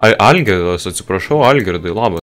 ai algirdas atsiprašau algirdai labas.